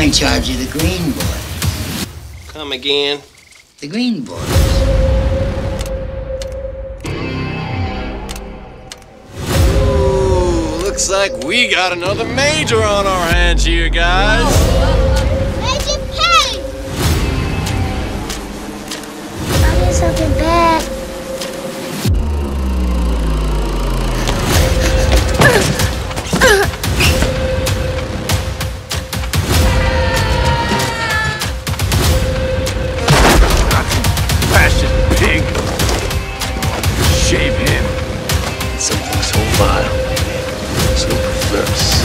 in charge of the Green Boys. Come again. The Green Boys. Ooh, looks like we got another major on our hands here, guys. Magic Pig! I did something bad. Shave him. Something so vile, so perverse.